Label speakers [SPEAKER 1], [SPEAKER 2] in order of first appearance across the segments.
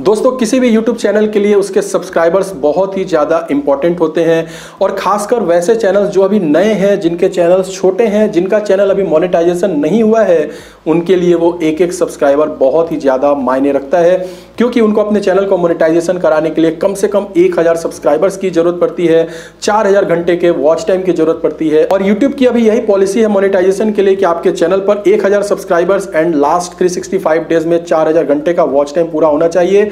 [SPEAKER 1] दोस्तों, किसी भी YouTube चैनल के लिए उसके सब्सक्राइबर्स बहुत ही ज़्यादा इंपॉर्टेंट होते हैं और खासकर वैसे चैनल्स जो अभी नए हैं, जिनके चैनल्स छोटे हैं, जिनका चैनल अभी मोनेटाइजेशन नहीं हुआ है, उनके लिए वो एक एक सब्सक्राइबर बहुत ही ज़्यादा मायने रखता है। क्योंकि उनको अपने चैनल को मोनिटाइजेशन कराने के लिए कम से कम एक हज़ार सब्सक्राइबर्स की ज़रूरत पड़ती है, चार हज़ार घंटे के वॉच टाइम की ज़रूरत पड़ती है। और यूट्यूब की अभी यही पॉलिसी है मोनिटाइजेशन के लिए कि आपके चैनल पर एक हज़ार subscribers and last three days में चार हज़ार घंटे का वॉच टाइम पूरा होना चाहिए।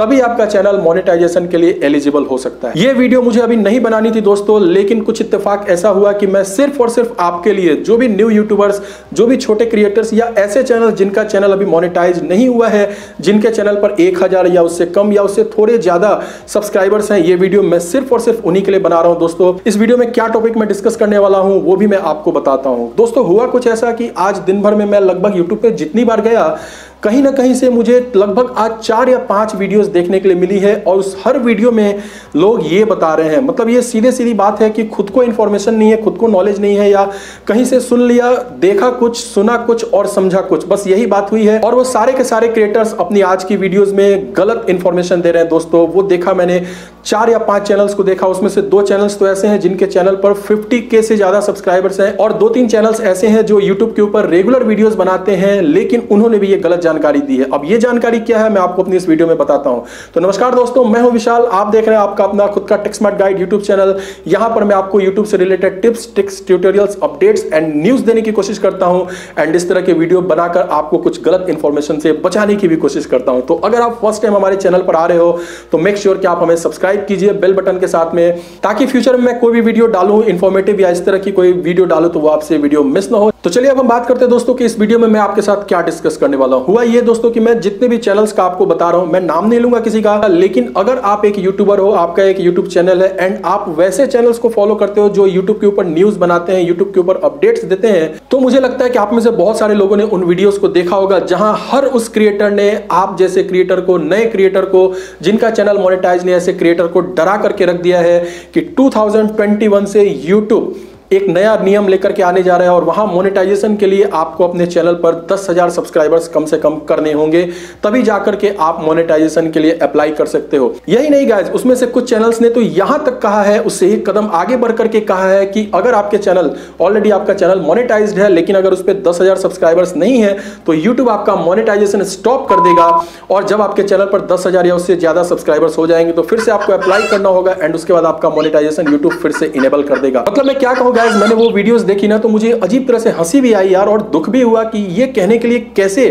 [SPEAKER 1] तभी आपका चैनल मोनेटाइजेशन के लिए एलिजिबल हो सकता है। ये वीडियो मुझे अभी नहीं बनानी थी दोस्तों, लेकिन कुछ इत्तेफाक ऐसा हुआ कि मैं सिर्फ़ और सिर्फ़ आपके लिए, जो भी न्यू यूट्यूबर्स जो भी छोटे क्रिएटर्स या ऐसे चैनल जिनका चैनल अभी मोनेटाइज नहीं हुआ है, जिनके चैनल पर एक हज़ार या उससे कम या उससे थोड़े ज़्यादा सब्सक्राइबर्स हैं, ये वीडियो मैं सिर्फ़ और सिर्फ़ उन्हीं के लिए बना रहा हूँ दोस्तों। इस वीडियो में क्या टॉपिक मैं डिस्कस करने वाला हूँ, वो भी मैं आपको बताता हूँ। दोस्तों, हुआ कुछ ऐसा कि आज दिन भर में मैं लगभग यूट्यूब पे जितनी बार गया कहीं ना कहीं से मुझे लगभग आज चार या पाँच वीडियोस देखने के लिए मिली है और उस हर वीडियो में लोग ये बता रहे हैं। मतलब ये सीधे सीधी बात है कि खुद को इन्फॉर्मेशन नहीं है, खुद को नॉलेज नहीं है या कहीं से सुन लिया, देखा कुछ, सुना कुछ और समझा कुछ। बस यही बात हुई है और वो सारे के सारे क्रिएटर्स अपनी आज की वीडियोज़ में गलत इन्फॉर्मेशन दे रहे हैं दोस्तों। वो देखा मैंने चार या पाँच चैनल्स को देखा, उसमें से दो चैनल्स तो ऐसे हैं जिनके चैनल पर 50 के से ज़्यादा सब्सक्राइबर्स हैं और दो तीन चैनल्स ऐसे हैं जो यूट्यूब के ऊपर रेगुलर वीडियोस बनाते हैं, लेकिन उन्होंने भी ये गलत जानकारी दी है। अब ये जानकारी क्या है, मैं आपको अपनी इस वीडियो में बताता हूँ। तो नमस्कार दोस्तों, मैं हूँ विशाल, आप देख रहे हैं आपका अपना खुद का tricks tech smart guide YouTube channel यहाँ पर मैं आपको यूट्यूब से related tips tricks tutorials updates and news देने की कोशिश करता हूँ एंड इस तरह के वीडियो बनाकर आपको कुछ गलत इंफॉर्मेशन से बचाने की भी कोशिश करता हूँ। तो अगर आप फ़र्स्ट टाइम हमारे चैनल पर आ रहे हो तो मेक श्योर कि आप हमें सब्सक्राइब कीजिए बेल बटन के साथ में, ताकि फ्यूचर में मैं कोई भी वीडियो डालू इन्फॉर्मेटिव या इस तरह की कोई वीडियो डालू तो वो आपसे वीडियो मिस ना हो। तो चलिए अब हम बात करते हैं दोस्तों कि इस वीडियो में मैं आपके साथ क्या डिस्कस करने वाला हूँ। हुआ ये दोस्तों कि मैं जितने भी चैनल्स का आपको बता रहा हूँ, मैं नाम नहीं लूँगा किसी का, लेकिन अगर आप एक यूट्यूबर हो, आपका एक यूट्यूब चैनल है एंड आप वैसे चैनल्स को फॉलो करते हो जो यूट्यूब के ऊपर न्यूज़ बनाते हैं यूट्यूब के ऊपर अपडेट्स देते हैं तो मुझे लगता है कि आप में से बहुत सारे लोगों ने उन वीडियोज़ को देखा होगा, जहाँ हर उस क्रिएटर ने, आप जैसे क्रिएटर को, नए क्रिएटर को, जिनका चैनल मोनिटाइज नहीं ऐसे क्रिएटर को डरा करके रख दिया है कि 2021 से YouTube एक नया नियम लेकर के आने जा रहा है और वहाँ मोनेटाइजेशन के लिए आपको अपने चैनल पर दस हज़ार सब्सक्राइबर्स कम से कम करने होंगे। तभी जाकर के आप मोनेटाइजेशन के लिए अप्लाई कर सकते हो। यही नहीं गाइज़ उसमें से कुछ चैनल्स ने तो यहाँ तक कहा है, उससे एक कदम आगे बढ़ करके कहा है कि अगर आपके चैनल ऑलरेडी आपका चैनल मोनिटाइज है, लेकिन अगर उस पर दस सब्सक्राइबर्स नहीं है तो यूट्यूब आपका मोनिटाइजेशन स्टॉप कर देगा। और जब आपके चैनल पर दस या उससे ज़्यादा सब्सक्राइबर्स हो जाएँगे तो फिर से आपको अप्लाई करना होगा एंड उसके बाद आपका मोनेटाइजेशन यूट्यूब फिर से इनेबल कर देगा। मतलब मैं क्या कहूँ गाइज़ मैंने वो वीडियोस देखी ना तो मुझे अजीब तरह से हँसी भी आई यार और दुख भी हुआ कि ये कहने के लिए कैसे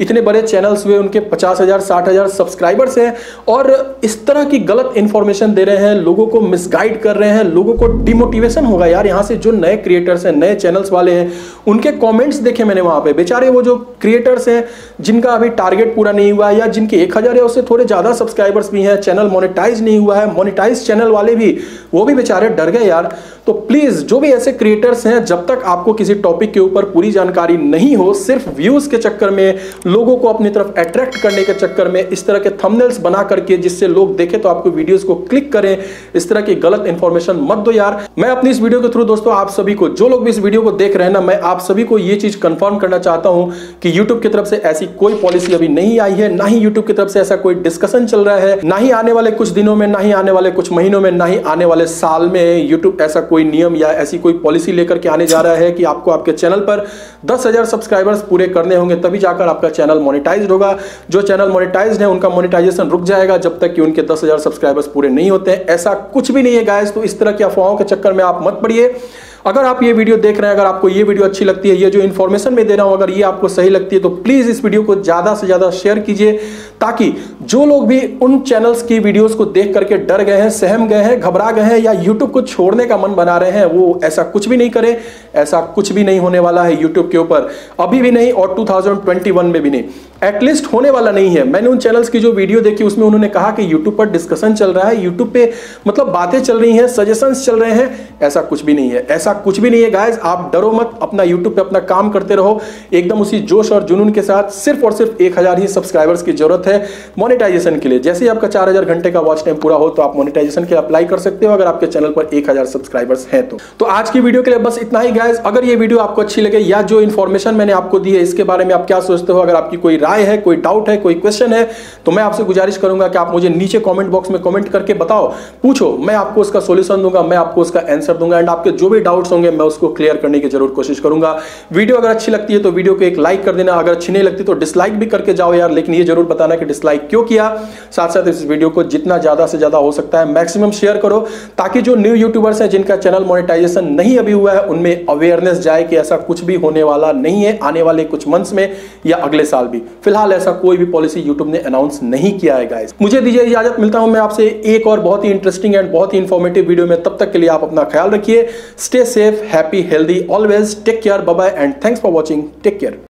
[SPEAKER 1] इतने बड़े चैनल्स हुए, उनके पचास हज़ार, साठ हज़ार सब्सक्राइबर्स हैं और इस तरह की गलत इंफॉर्मेशन दे रहे हैं, लोगों को मिसगाइड कर रहे हैं, लोगों को डिमोटिवेशन होगा यार। यहाँ से जो नए क्रिएटर्स हैं, नए चैनल्स वाले हैं, उनके कॉमेंट्स देखे मैंने वहाँ पे। बेचारे वो जो क्रिएटर्स हैं, जिनका अभी टारगेट पूरा नहीं हुआ या जिनके एक हज़ार या उससे थोड़े ज़्यादा सब्सक्राइबर्स भी हैं चैनल मोनिटाइज नहीं हुआ है मोनिटाइज चैनल वाले भी, वो भी बेचारे डर गए यार। तो प्लीज़ जो भी ऐसे क्रिएटर्स हैं, जब तक आपको किसी टॉपिक के ऊपर पूरी जानकारी नहीं हो, सिर्फ़ व्यूज़ के चक्कर में, लोगों को अपनी तरफ़ अट्रैक्ट करने के चक्कर में, इस तरह के थंबनेल्स बना करके जिससे लोग देखें तो आपको वीडियोस को क्लिक करें। इस तरह की गलत इंफॉर्मेशन मत दो यार। मैं अपनी इस वीडियो के थ्रू दोस्तों, आप सभी को, जो लोग भी इस वीडियो को देख रहे हैं ना, मैं आप सभी को ये चीज़ कंफर्म करना चाहता हूँ कि यूट्यूब की तरफ़ से ऐसी कोई पॉलिसी अभी नहीं आई है, ना ही यूट्यूब की तरफ़ से ऐसा कोई डिस्कशन चल रहा है, ना ही आने वाले कुछ दिनों में, ना ही आने वाले कुछ महीनों में, ना ही आने वाले साल में यूट्यूब ऐसा कोई नियम या ऐसी पॉलिसी लेकर के आने जा रहा है कि आपको आपके चैनल पर दस हज़ार सब्सक्राइबर्स पूरे करने होंगे, तभी जाकर आपका चैनल मोनिटाइज होगा। जो चैनल मोनिटाइज है, उनका मोनिटाइजेशन रुक जाएगा जब तक कि उनके दस हज़ार सब्सक्राइबर्स पूरे नहीं होते ऐसा कुछ भी नहीं है गायस तो इस तरह की अफवाहों के चक्कर में आप मत पड़िए। अगर आप ये वीडियो देख रहे हैं, अगर आपको ये वीडियो अच्छी लगती है, ये जो इन्फॉर्मेशन मैं दे रहा हूँ, अगर ये आपको सही लगती है तो प्लीज़ इस वीडियो को ज़्यादा से ज़्यादा शेयर कीजिए, ताकि जो लोग भी उन चैनल्स की वीडियोस को देख करके डर गए हैं, सहम गए हैं, घबरा गए हैं, या यूट्यूब को छोड़ने का मन बना रहे हैं, वो ऐसा कुछ भी नहीं करे, ऐसा कुछ भी नहीं होने वाला है यूट्यूब के ऊपर। अभी भी नहीं और 2021 में भी नहीं। एटलीस्ट होने वाला नहीं है। मैंने उन चैनल्स की जो वीडियो देखी, उसमें उन्होंने कहा कि यूट्यूब पर डिस्कशन चल रहा है। यूट्यूब पे मतलब बातें चल रही हैं सजेशंस चल रहे हैं। ऐसा कुछ भी नहीं है। ऐसा कुछ भी नहीं है गाइज़ आप डरो मत। अपना यूट्यूब पे अपना काम करते रहो। एकदम उसी जोश और जुनून के साथ सिर्फ़ और सिर्फ़ एक हज़ार ही सब्सक्राइबर्स की ज़रूरत है मोनिटाइजेशन के लिए। जैसे ही आपका चार हज़ार घंटे का वॉच टाइम पूरा हो तो आप मोनिटाइजेशन के अप्लाई कर सकते हो, अगर आपके चैनल पर एक हज़ार सब्सक्राइबर्स हैं तो। तो आज की वीडियो के लिए बस इतना ही गाइज़ अगर ये वीडियो आपको अच्छी लगे या जो इन्फॉर्मेशन मैंने आपको दी है, इसके बारे में आप क्या सोचते हो? अगर आपकी कोई राय है, कोई डाउट है, कोई क्वेश्चन है तो मैं आपसे गुजारिश करूँगा कि आप मुझे नीचे कमेंट बॉक्स में कमेंट करके बताओ। पूछो, मैं आपको उसका सोल्यूशन दूँगा, मैं आपको उसका आंसर दूँगा एंड आपके जो भी डाउट्स होंगे, मैं उसको क्लियर करने की ज़रूर कोशिश करूँगा। वीडियो अगर अच्छी लगती है तो वीडियो को एक लाइक कर देना। अगर अच्छी नहीं लगती तो डिसलाइक भी करके जाओ यार, लेकिन ये ज़रूर बताना कि डिसलाइक क्यों किया। साथ साथ इस वीडियो को जितना ज़्यादा से ज़्यादा हो सकता है मैक्सिमम शेयर करो, ताकि जो न्यू यूट्यूबर्स हैं, जिनका चैनल मोनेटाइजेशन नहीं अभी हुआ है, उनमें अवेयरनेस जाए कि ऐसा कुछ भी होने वाला नहीं है आने वाले कुछ मंथ्स में या अगले साल भी। फ़िलहाल ऐसा कोई भी पॉलिसी यूट्यूब ने अनाउंस नहीं किया है गाइस मुझे दीजिए इजाज़त, मिलता हूँ मैं आपसे एक और बहुत ही इंटरेस्टिंग एंड बहुत ही इन्फॉर्मेटिव वीडियो में। तब तक के लिए आप अपना ख्याल रखिए। Stay safe happy healthy always take care bye and thanks for watching take care